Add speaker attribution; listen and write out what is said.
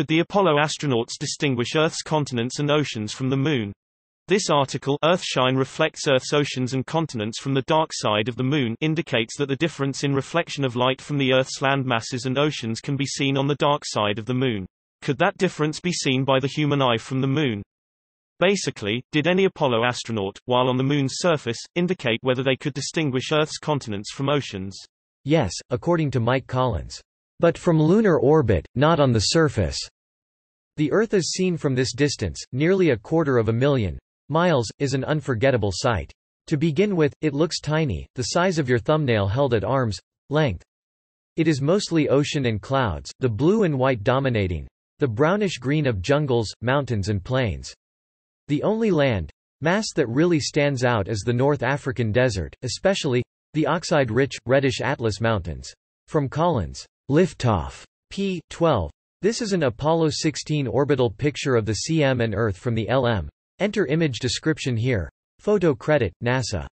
Speaker 1: Could the Apollo astronauts distinguish Earth's continents and oceans from the Moon? This article Earthshine reflects Earth's oceans and continents from the dark side of the Moon indicates that the difference in reflection of light from the Earth's land masses and oceans can be seen on the dark side of the Moon. Could that difference be seen by the human eye from the Moon? Basically, did any Apollo astronaut, while on the Moon's surface, indicate whether they could distinguish Earth's continents from oceans?
Speaker 2: Yes, according to Mike Collins. But from lunar orbit, not on the surface. The Earth is seen from this distance, nearly a quarter of a million, Miles, is an unforgettable sight. To begin with, it looks tiny, the size of your thumbnail held at arm's length. It is mostly ocean and clouds, the blue and white dominating, the brownish-green of jungles, mountains and plains. The only land mass that really stands out is the North African desert, especially the oxide-rich, reddish Atlas Mountains. From Collins, Liftoff, p. 12. This is an Apollo 16 orbital picture of the CM and Earth from the LM. Enter image description here. Photo credit, NASA.